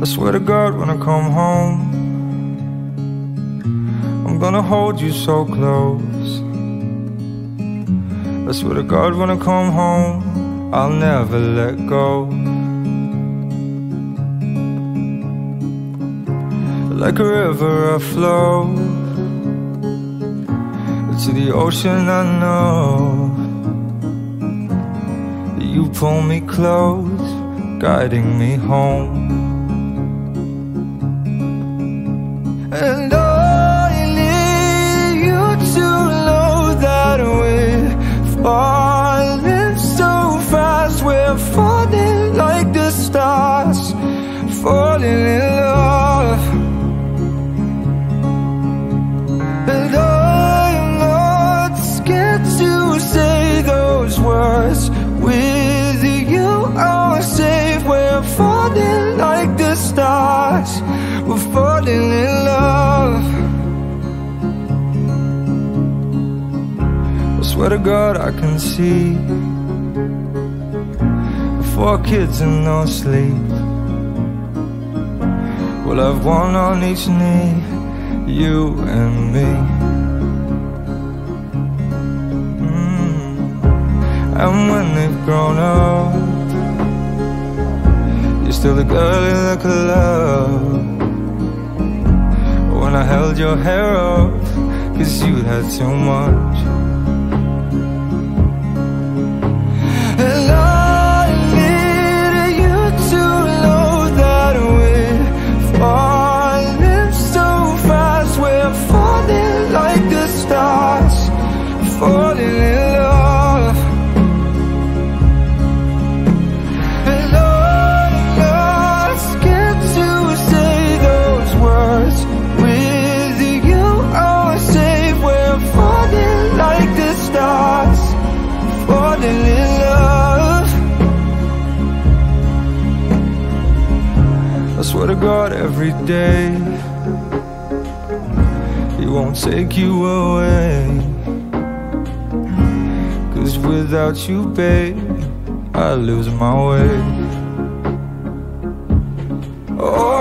I swear to God when I come home I'm gonna hold you so close. I swear to God when I come home I'll never let go. Like a river I flow To the ocean I know You pull me close Guiding me home And I need you to know that we're falling so fast. We're falling like the stars Falling in love. And I'm not scared to say those words. With you I'm safe. We're falling like the stars swear to God I can see Four kids and no sleep. We'll have one on each knee You and me. Mm. And when they've grown up You're still the girl in the club When I held your hair up Cause you had too much I swear to God every day He won't take you away. Cause without you, babe I lose my way. Oh.